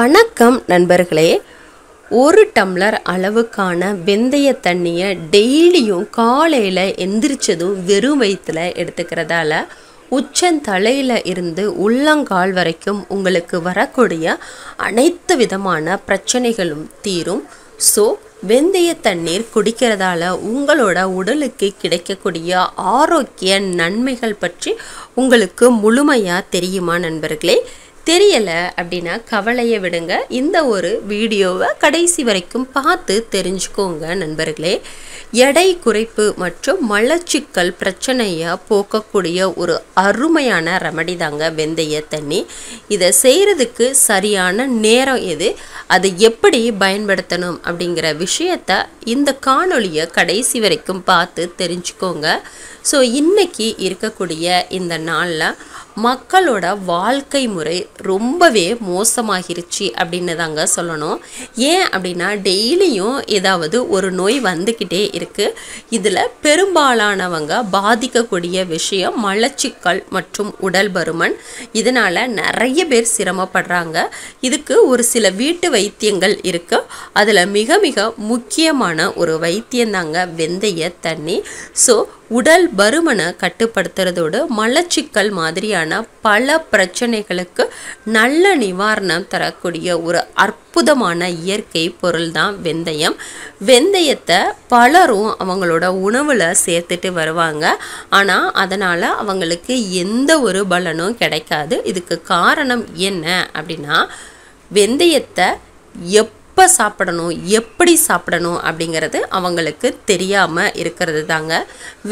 வணக்கம் நண்பர்களே. ஒரு டம்ளர் அளவுக்கான வெந்தய தண்ணியை டெய்லியும் காலையில் எந்திரிச்சதும் வெறும் வயிற்றில் எடுத்துக்கிறதால உச்சந்தலையில் இருந்து உள்ளங்கால் வரைக்கும் உங்களுக்கு வரக்கூடிய அனைத்து விதமான பிரச்சனைகளும் தீரும். ஸோ வெந்தய தண்ணீர் குடிக்கிறதால உங்களோட உடலுக்கு கிடைக்கக்கூடிய ஆரோக்கிய நன்மைகள் பற்றி உங்களுக்கு முழுமையாக தெரியுமா நண்பர்களே? தெரியலை அப்படின்னா கவலையை விடுங்க. இந்த ஒரு வீடியோவை கடைசி வரைக்கும் பார்த்து தெரிஞ்சுக்கோங்க நண்பர்களே. எடை குறைப்பு மற்றும் மலச்சிக்கல் பிரச்சனையை போக்கக்கூடிய ஒரு அருமையான ரெமடி தாங்க வெந்தய தண்ணி. இதை செய்கிறதுக்கு சரியான நேரம் எது? அதை எப்படி பயன்படுத்தணும் அப்படிங்கிற விஷயத்த இந்த காணொளியை கடைசி வரைக்கும் பார்த்து தெரிஞ்சுக்கோங்க. ஸோ இன்றைக்கி இருக்கக்கூடிய இந்த நாளில் மக்களோட வாழ்க்கை முறை ரொம்பவே மோசமாகிருச்சு அப்படின்னு தாங்க சொல்லணும். ஏன் அப்படின்னா டெய்லியும் ஏதாவது ஒரு நோய் வந்துக்கிட்டே இருக்குது இதில் பெரும்பாலானவங்க பாதிக்கக்கூடிய விஷயம் மலச்சிக்கல் மற்றும் உடல் பருமன். இதனால் நிறைய பேர் சிரமப்படுறாங்க. இதுக்கு ஒரு சில வீட்டு வைத்தியங்கள் இருக்குது அதில் மிக மிக முக்கியமான ஒரு வைத்தியம் தாங்க வெந்தய தண்ணி. ஸோ உடல் பருமனை கட்டுப்படுத்துறதோடு மலச்சிக்கல் மாதிரியான பல பிரச்சனைகளுக்கு நல்ல நிவாரணம் தரக்கூடிய ஒரு அற்புதமான இயற்கை பொருள் தான் வெந்தயம். வெந்தயத்தை பலரும் அவங்களோட உணவில் சேர்த்துட்டு வருவாங்க. ஆனால் அதனால் அவங்களுக்கு எந்த ஒரு பலனும் கிடைக்காது. இதுக்கு காரணம் என்ன அப்படின்னா வெந்தயத்தை எப் எப்போ சாப்பிடணும் எப்படி சாப்பிடணும் அப்படிங்கிறது அவங்களுக்கு தெரியாமல் இருக்கிறது தாங்க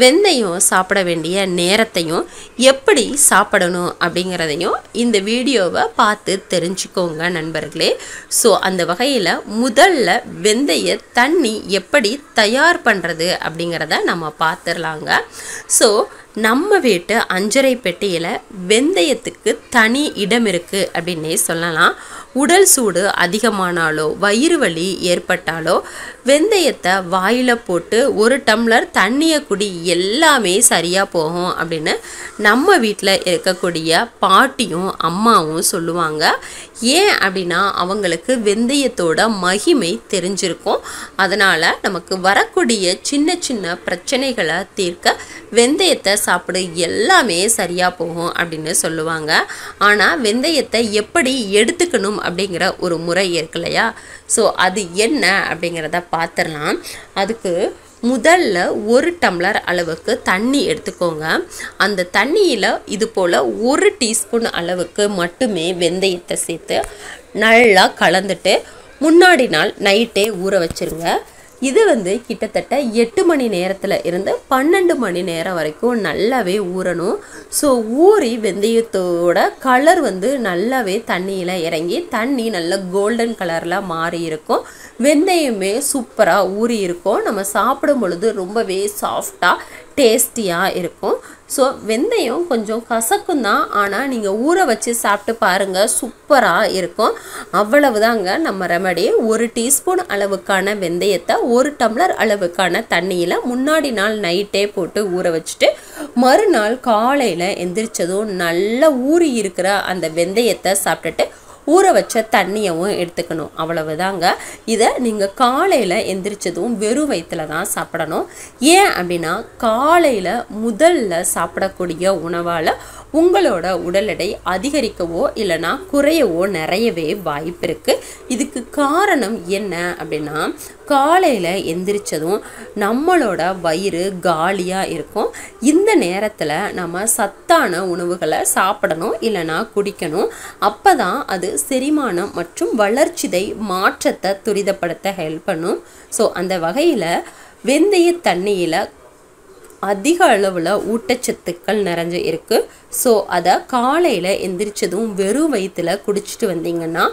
வெந்தயம் சாப்பிட வேண்டிய நேரத்தையும் எப்படி சாப்பிடணும் அப்படிங்கிறதையும் இந்த வீடியோவை பார்த்து தெரிஞ்சுக்கோங்க நண்பர்களே. ஸோ அந்த வகையில் முதல்ல வெந்தய தண்ணி எப்படி தயார் பண்ணுறது அப்படிங்கிறத நம்ம பார்த்துடலாங்க. ஸோ நம்ம வீட்டு அஞ்சரை பெட்டியில் வெந்தயத்துக்கு தனி இடம் இருக்குது அப்படின்னே சொல்லலாம். உடல் சூடு அதிகமானாலோ வயிறு வலி ஏற்பட்டாலோ வெந்தயத்தை வாயில் போட்டு ஒரு டம்ளர் தண்ணியை குடி எல்லாமே சரியாக போகும் அப்படின்னு நம்ம வீட்டில் இருக்கக்கூடிய பாட்டியும் அம்மாவும் சொல்லுவாங்க. ஏன் அப்படின்னா அவங்களுக்கு வெந்தயத்தோட மகிமை தெரிஞ்சிருக்கும். அதனால் நமக்கு வரக்கூடிய சின்ன சின்ன பிரச்சனைகளை தீர்க்க வெந்தயத்தை சாப்பிடு எல்லாமே சரியாக போகும் அப்படின்னு சொல்லுவாங்க. ஆனால் வெந்தயத்தை எப்படி எடுத்துக்கணும் அப்படிங்கிற ஒரு முறை இருக்கு இல்லையா? ஸோ அது என்ன அப்படிங்கிறத பார்த்துடலாம் அதுக்கு முதல்ல ஒரு டம்ளர் அளவுக்கு தண்ணி எடுத்துக்கோங்க. அந்த தண்ணியில் இது போல் ஒரு டீஸ்பூன் அளவுக்கு மட்டுமே வெந்தயத்தை சேர்த்து நல்லா கலந்துட்டு முன்னாடி நாள் நைட்டே ஊற வச்சுருங்க. இது வந்து கிட்டத்தட்ட எட்டு மணி நேரத்தில் இருந்து பன்னெண்டு மணி நேரம் வரைக்கும் நல்லாவே ஊறணும். ஸோ ஊறி வெந்தயத்தோட கலர் வந்து நல்லாவே தண்ணியில் இறங்கி தண்ணி நல்ல கோல்டன் கலரில் மாறி இருக்கும் வெந்தயமே சூப்பராக ஊறி இருக்கும். நம்ம சாப்பிடும் பொழுது ரொம்பவே சாஃப்டாக டேஸ்டியாக இருக்கும். ஸோ வெந்தயம் கொஞ்சம் கசக்கும் தான். ஆனால் நீங்கள் ஊற வச்சு சாப்பிட்டு பாருங்கள் சூப்பராக இருக்கும். அவ்வளவுதாங்க நம்ம ரெமடி ஒரு டீஸ்பூன் அளவுக்கான வெந்தயத்தை ஒரு டம்ளர் அளவுக்கான தண்ணியில் முன்னாடி நாள் நைட்டே போட்டு ஊற வச்சுட்டு மறுநாள் காலையில் எந்திரிச்சதும் நல்லா ஊறி இருக்கிற அந்த வெந்தயத்தை சாப்பிட்டுட்டு ஊற வச்ச தண்ணியவும் எடுத்துக்கணும். அவ்வளவுதாங்க. இதை நீங்கள் காலையில் எந்திரிச்சதும் வெறும் வயிற்றில் தான் சாப்பிடணும். ஏன் அப்படின்னா காலையில் முதல்ல சாப்பிடக்கூடிய உணவால் உங்களோட உடல் எடை அதிகரிக்கவோ இல்லைனா குறையவோ நிறையவே வாய்ப்பு இருக்குது இதுக்கு காரணம் என்ன அப்படின்னா காலையில் எந்திரிச்சதும் நம்மளோட வயிறு காலியாக இருக்கும். இந்த நேரத்தில் நம்ம சத்தான உணவுகளை சாப்பிடணும் இல்லைனா குடிக்கணும். அப்போ தான் அது செரிமானம் மற்றும் வளர்ச்சிதை மாற்றத்தை துரிதப்படுத்த ஹெல்ப் பண்ணும். ஸோ அந்த வகையில் வெந்தய தண்ணியில் அதிக அளவில் ஊட்டச்சத்துக்கள் நிறைஞ்சு இருக்குது ஸோ அதை காலையில் எந்திரிச்சதும் வெறும் வயிற்றில் குடிச்சிட்டு வந்தீங்கன்னா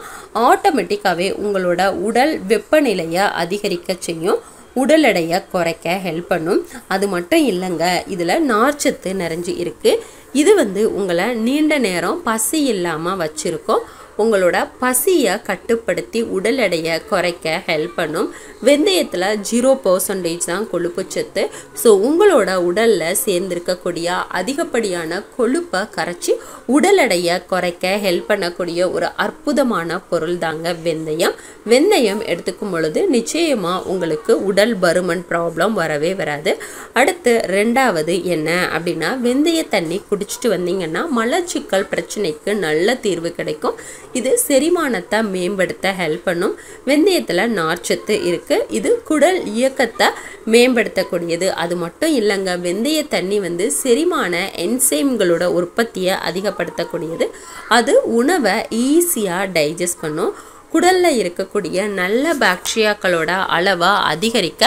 ஆட்டோமேட்டிக்காகவே உங்களோட உடல் வெப்பநிலையை அதிகரிக்க செய்யும். உடல் எடையை குறைக்க ஹெல்ப் பண்ணும். அது மட்டும் இல்லைங்க இதில் நார்ச்சத்து நிறைஞ்சு இருக்குது இது வந்து உங்களை நீண்ட நேரம் பசி இல்லாமல் வச்சுருக்கோம். உங்களோட பசியை கட்டுப்படுத்தி உடல் எடையை குறைக்க ஹெல்ப் பண்ணும். வெந்தயத்தில் ஜீரோ பர்சன்டேஜ் தான் கொழுப்பு சத்து. ஸோ உங்களோட உடலில் சேர்ந்திருக்கக்கூடிய அதிகப்படியான கொழுப்பை கரைச்சி உடல் எடையை குறைக்க ஹெல்ப் பண்ணக்கூடிய ஒரு அற்புதமான பொருள் தாங்க வெந்தயம். வெந்தயம் எடுத்துக்கும் பொழுது நிச்சயமாக உங்களுக்கு உடல் பருமன் ப்ராப்ளம் வரவே வராது. அடுத்து ரெண்டாவது என்ன அப்படின்னா வெந்தய தண்ணி குடிச்சிட்டு வந்தீங்கன்னா மலச்சிக்கல் பிரச்சனைக்கு நல்ல தீர்வு கிடைக்கும். இது செரிமானத்தை மேம்படுத்த ஹெல்ப் பண்ணும். வெந்தயத்தில் நார்ச்சத்து இருக்குது இது குடல் இயக்கத்தை மேம்படுத்தக்கூடியது. அது மட்டும் இல்லைங்க வெந்தய தண்ணி வந்து செரிமான என்சைம்களோட உற்பத்தியை அதிகப்படுத்தக்கூடியது. அது உணவை ஈஸியாக டைஜஸ்ட் பண்ணும். குடலில் இருக்கக்கூடிய நல்ல பாக்டீரியாக்களோட அளவை அதிகரிக்க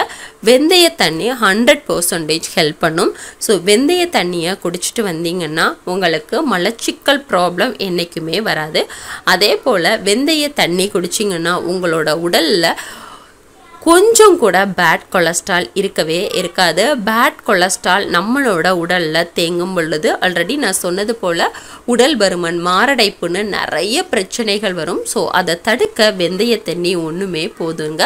வெந்தய தண்ணி ஹண்ட்ரட் பர்சன்டேஜ் ஹெல்ப் பண்ணும். ஸோ வெந்தய தண்ணியை குடிச்சிட்டு வந்தீங்கன்னா உங்களுக்கு மலச்சிக்கல் ப்ராப்ளம் என்றைக்குமே வராது. அதே போல் வெந்தய தண்ணி குடிச்சிங்கன்னா உங்களோட உடலில் கொஞ்சம் கூட பேட் கொலஸ்ட்ரால் இருக்கவே இருக்காது. பேட் கொலஸ்ட்ரால் நம்மளோட உடலில் தேங்கும் பொழுது ஆல்ரெடி நான் சொன்னது போல் உடல் பருமன் மாரடைப்புன்னு நிறைய பிரச்சனைகள் வரும். ஸோ அதை தடுக்க வெந்தய தண்ணி ஒன்றுமே போதுங்க.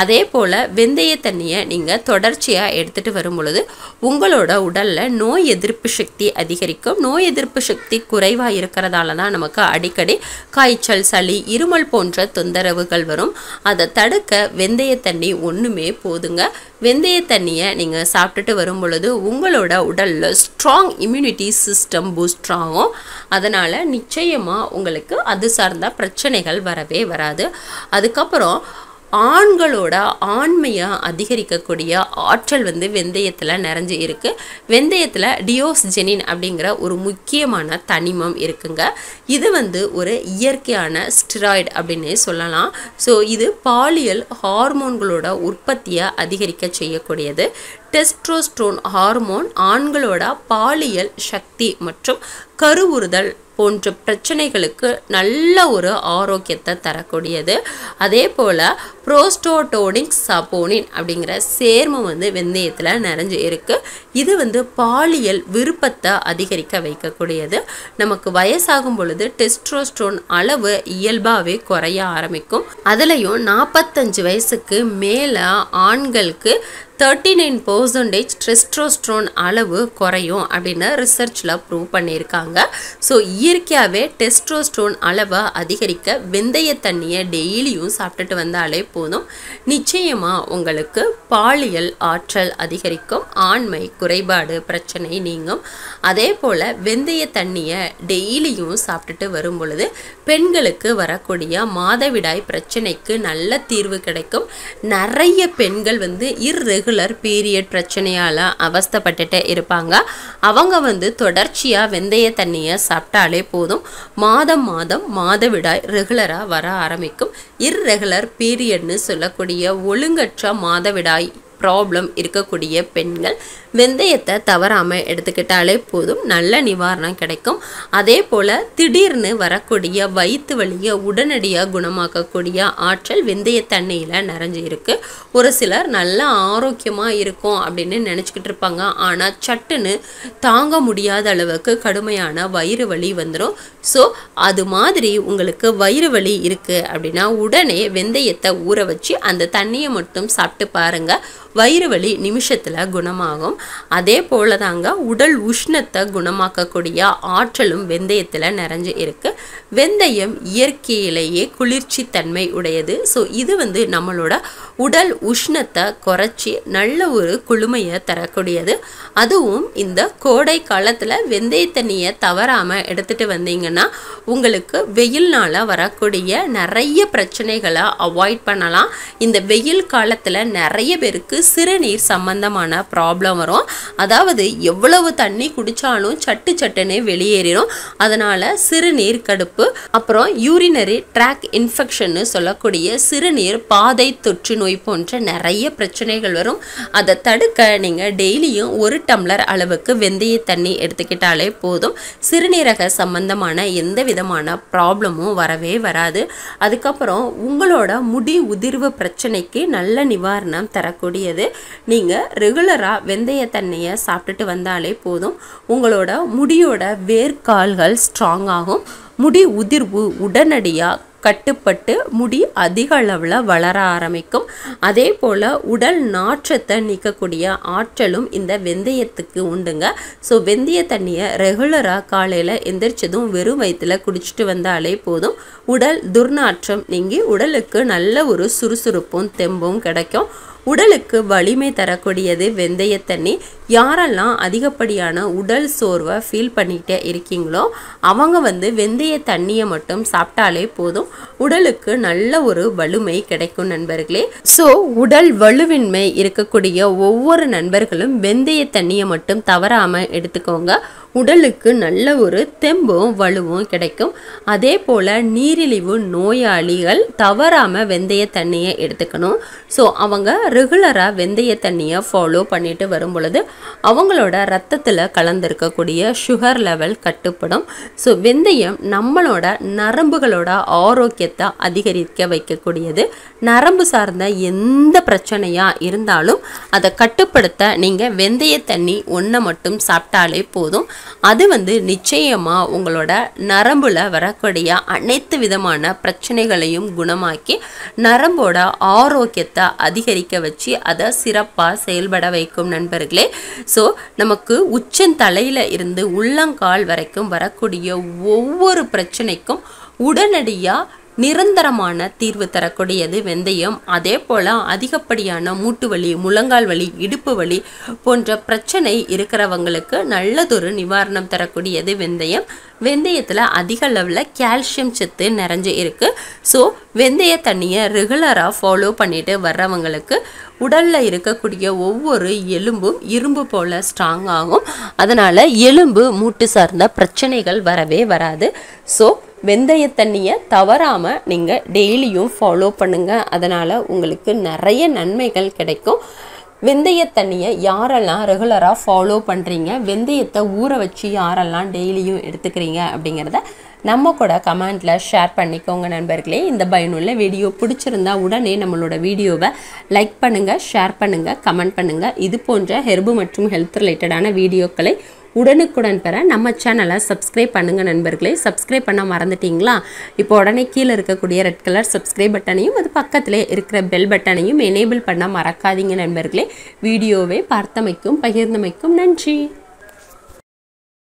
அதே போல் வெந்தய தண்ணியை நீங்கள் தொடர்ச்சியாக எடுத்துகிட்டு வரும் பொழுது உங்களோட உடலில் நோய் எதிர்ப்பு சக்தி அதிகரிக்கும். நோய் எதிர்ப்பு சக்தி குறைவாக இருக்கிறதால தான் நமக்கு அடிக்கடி காய்ச்சல் சளி இருமல் போன்ற தொந்தரவுகள் வரும். அதை தடுக்க வெந்தய தண்ணி தண்ணி ஒன்றுமே போதுங்க. வெந்தய தண்ணியை நீங்கள் சாப்பிட்டுட்டு வரும் பொழுது உங்களோட உடலில் ஸ்ட்ராங் இம்யூனிட்டி சிஸ்டம் பூஸ்ட் ஆகும். அதனால் நிச்சயமாக உங்களுக்கு அது சார்ந்த பிரச்சனைகள் வரவே வராது. அதுக்கப்புறம் ஆண்களோட ஆண்மையை அதிகரிக்கக்கூடிய ஆற்றல் வந்து வெந்தயத்தில் நிறைஞ்சு இருக்குது வெந்தயத்தில் டியோஸ்ஜெனின் அப்படிங்கிற ஒரு முக்கியமான தனிமம் இருக்குங்க. இது வந்து ஒரு இயற்கையான ஸ்டிராய்டு அப்படின்னே சொல்லலாம். ஸோ இது பாலியல் ஹார்மோன்களோட உற்பத்தியை அதிகரிக்க செய்யக்கூடியது. டெஸ்ட்ரோஸ்ட்ரோன் ஹார்மோன் ஆண்களோட பாலியல் சக்தி மற்றும் கருவுறுதல் போன்ற பிரச்சனைகளுக்கு நல்ல ஒரு ஆரோக்கியத்தை தரக்கூடியது. அதே போல் புரோஸ்டோட்டோனிக் சப்போனின் அப்படிங்கிற சேர்மம் வந்து வெந்தயத்தில் நிறைஞ்சு இருக்குது இது வந்து பாலியல் விருப்பத்தை அதிகரிக்க வைக்கக்கூடியது. நமக்கு வயசாகும் பொழுது டெஸ்ட்ரோஸ்ட்ரோன் அளவு இயல்பாகவே குறைய ஆரம்பிக்கும். அதுலேயும் நாற்பத்தஞ்சு வயசுக்கு மேலே ஆண்களுக்கு தேர்ட்டி நைன் பர்சன்டேஜ் டெஸ்ட்ரோஸ்ட்ரோன் அளவு குறையும் அப்படின்னு ரிசர்ச்சில் ப்ரூவ் பண்ணியிருக்காங்க. ஸோ இயற்கையாகவே டெஸ்ட்ரோஸ்ட்ரோன் அளவை அதிகரிக்க வெந்தய தண்ணியை டெய்லியும் சாப்பிட்டுட்டு வந்தாலே போதும். நிச்சயமாக உங்களுக்கு பாலியல் ஆற்றல் அதிகரிக்கும் ஆண்மை குறைபாடு பிரச்சனை நீங்கும். அதே போல் வெந்தய தண்ணியை டெய்லியும் சாப்பிட்டுட்டு வரும் பொழுது பெண்களுக்கு வரக்கூடிய மாதவிடாய் பிரச்சனைக்கு நல்ல தீர்வு கிடைக்கும். நிறைய பெண்கள் வந்து இர்ரெகுலர் பீரியட் பிரச்சனையால் அவஸ்தப்பட்டுட்டே இருப்பாங்க. அவங்க வந்து தொடர்ச்சியாக வெந்தய தண்ணியை சாப்பிட்டாலே போதும். மாதம் மாதம் மாதவிடாய் ரெகுலராக வர ஆரம்பிக்கும். இர்ரெகுலர் பீரியட்னு சொல்லக்கூடிய ஒழுங்கற்ற மாதவிடாய் ப்ராப்ளம் இருக்கக்கூடிய பெண்கள் வெந்தயத்தை தவறாமல் எடுத்துக்கிட்டாலே போதும். நல்ல நிவாரணம் கிடைக்கும். அதே போல் திடீர்னு வரக்கூடிய வயிற்று வலியை உடனடியாக குணமாக்கக்கூடிய ஆற்றல் வெந்தய தண்ணியில் நிறைஞ்சு இருக்கு. ஒரு சிலர் நல்ல ஆரோக்கியமாக இருக்கும் அப்படின்னு நினச்சிக்கிட்டு இருப்பாங்க. ஆனால் சட்டுன்னு தாங்க முடியாத அளவுக்கு கடுமையான வயிறு வலி வந்துடும் ஸோ அது மாதிரி உங்களுக்கு வயிறு வலி இருக்குது அப்படின்னா உடனே வெந்தயத்தை ஊற வச்சு அந்த தண்ணியை மட்டும் சாப்பிட்டு பாருங்கள் வயிறு வலி நிமிஷத்தில் குணமாகும். அதே போல தாங்க உடல் உஷ்ணத்தை குணமாக்கக்கூடிய ஆற்றலும் வெந்தயத்தில் நிறைஞ்சு இருக்கு. வெந்தயம் இயற்கையிலேயே குளிர்ச்சி தன்மை உடையது. ஸோ இது வந்து நம்மளோட உடல் உஷ்ணத்தை குறைச்சி நல்ல ஒரு குளுமையை தரக்கூடியது. அதுவும் இந்த கோடை காலத்தில் வெந்தய தண்ணியை தவறாமல் எடுத்துகிட்டு வந்தீங்கன்னா உங்களுக்கு வெயில்னால் வரக்கூடிய நிறைய பிரச்சனைகளை அவாய்ட் பண்ணலாம். இந்த வெயில் காலத்தில் நிறைய பேருக்கு சிறுநீர் சம்பந்தமான ப்ராப்ளம் வரும். அதாவது எவ்வளவு தண்ணி குடித்தாலும் சட்டு சட்டுன்னு வெளியேறிடும் அதனால் சிறுநீர் கடுப்பு அப்புறம் யூரினரி ட்ராக் இன்ஃபெக்ஷன்னு சொல்லக்கூடிய சிறுநீர் பாதை தொற்று நோய் போன்ற நிறைய பிரச்சனைகள் வரும். அதை தடுக்க நீங்கள் டெய்லியும் ஒரு டம்ளர் அளவுக்கு வெந்தய தண்ணி எடுத்துக்கிட்டாலே போதும். சிறுநீரக சம்பந்தமான எந்த விதமான ப்ராப்ளமும் வரவே வராது. அதுக்கப்புறம் உங்களோட முடி உதிர்வு பிரச்சனைக்கு நல்ல நிவாரணம் தரக்கூடியது நீங்கள் ரெகுலராக வெந்தய தண்ணியை சாப்பிட்டுட்டு வந்தாலே போதும். உங்களோட முடியோட வேர்க்கால்கள் ஸ்ட்ராங் ஆகும். முடி உதிர்வு உடனடியாக கட்டுப்பட்டு முடி அதிக அளவில் வளர ஆரம்பிக்கும். அதே போல் உடல் நாற்றத்தை நீக்கக்கூடிய ஆற்றலும் இந்த வெந்தயத்துக்கு உண்டுங்க. ஸோ வெந்தய தண்ணியை ரெகுலராக காலையில் எந்திரிச்சதும் வெறும் வயிற்றில் குடிச்சிட்டு வந்தாலே போதும். உடல் துர்நாற்றம் நீங்கி உடலுக்கு நல்ல ஒரு சுறுசுறுப்பும் தெம்பும் கிடைக்கும். உடலுக்கு வலிமை தரக்கூடியது வெந்தய தண்ணி. யாரெல்லாம் அதிகப்படியான உடல் சோர்வை ஃபீல் பண்ணிகிட்டே இருக்கீங்களோ அவங்க வந்து வெந்தய தண்ணியை மட்டும் சாப்பிட்டாலே போதும். உடலுக்கு நல்ல ஒரு வலிமை கிடைக்கும் நண்பர்களே. ஸோ உடல் வலுவின்மை இருக்கக்கூடிய ஒவ்வொரு நண்பர்களும் வெந்தய தண்ணியை மட்டும் தவறாமல் எடுத்துக்கோங்க. உடலுக்கு நல்ல ஒரு தெம்பும் வலுவும் கிடைக்கும். அதே போல் நீரிழிவு நோயாளிகள் தவறாமல் வெந்தய தண்ணியை எடுத்துக்கணும். ஸோ அவங்க ரெகுலராக வெந்தய தண்ணியை ஃபாலோ பண்ணிட்டு வரும் பொழுது அவங்களோட ரத்தத்தில் கலந்திருக்கக்கூடிய சுகர் லெவல் கட்டுப்படும். ஸோ வெந்தயம் நம்மளோட நரம்புகளோட ஆரோக்கியத்தை அதிகரிக்க வைக்கக்கூடியது. நரம்பு சார்ந்த எந்த பிரச்சனையாக இருந்தாலும் அதை கட்டுப்படுத்த நீங்கள் வெந்தய தண்ணி ஒன்றை மட்டும் சாப்பிட்டாலே போதும். அது வந்து நிச்சயமாக உங்களோட நரம்பில் வரக்கூடிய அனைத்து விதமான பிரச்சனைகளையும் குணமாக்கி நரம்போட ஆரோக்கியத்தை அதிகரிக்க வச்சு அதை சிறப்பாக செயல்பட வைக்கும் நண்பர்களே. ஸோ நமக்கு உச்சந்தலையில் இருந்து உள்ளங்கால் வரைக்கும் வரக்கூடிய ஒவ்வொரு பிரச்சனைக்கும் உடனடியாக நிரந்தரமான தீர்வு தரக்கூடியது வெந்தயம். அதே போல் அதிகப்படியான மூட்டு வலி முழங்கால் வலி இடுப்பு வலி போன்ற பிரச்சனை இருக்கிறவங்களுக்கு நல்லதொரு நிவாரணம் தரக்கூடியது வெந்தயம். வெந்தயத்தில் அதிக அளவில் கால்சியம் சத்து நிறைஞ்சு இருக்குது ஸோ வெந்தய தண்ணியை ரெகுலராக ஃபாலோ பண்ணிட்டு வர்றவங்களுக்கு உடலில் இருக்கக்கூடிய ஒவ்வொரு எலும்பும் இரும்பு போல் ஸ்ட்ராங் ஆகும். அதனால் எலும்பு மூட்டு சார்ந்த பிரச்சனைகள் வரவே வராது. ஸோ வெந்தய தண்ணியை தவறாமல் நீங்கள் டெய்லியும் ஃபாலோ பண்ணுங்கள் அதனால் உங்களுக்கு நிறைய நன்மைகள் கிடைக்கும். வெந்தய தண்ணியை யாரெல்லாம் ரெகுலராக ஃபாலோ பண்ணுறீங்க வெந்தயத்தை ஊற வச்சு யாரெல்லாம் டெய்லியும் எடுத்துக்கிறீங்க அப்படிங்கிறத நம்ம கூட கமெண்ட்டில் ஷேர் பண்ணிக்கோங்க நண்பர்களே. இந்த பயனுள்ள வீடியோ பிடிச்சிருந்தா உடனே நம்மளோட வீடியோவை லைக் பண்ணுங்கள் ஷேர் பண்ணுங்கள் கமெண்ட் பண்ணுங்கள் இது போன்ற ஹெர்பு மற்றும் ஹெல்த் ரிலேட்டடான வீடியோக்களை உடனுக்குடன் பெற நம்ம சேனலை சப்ஸ்கிரைப் பண்ணுங்கள் நண்பர்களே. சப்ஸ்கிரைப் பண்ண மறந்துட்டீங்களா? இப்போ உடனே கீழே இருக்கக்கூடிய ரெட் கலர் சப்ஸ்கிரைப் பட்டனையும் அது பக்கத்தில் இருக்கிற பெல் பட்டனையும் எனேபிள் பண்ண மறக்காதீங்க நண்பர்களே. வீடியோவை பார்த்தமைக்கும் பகிர்ந்தமைக்கும் நன்றி.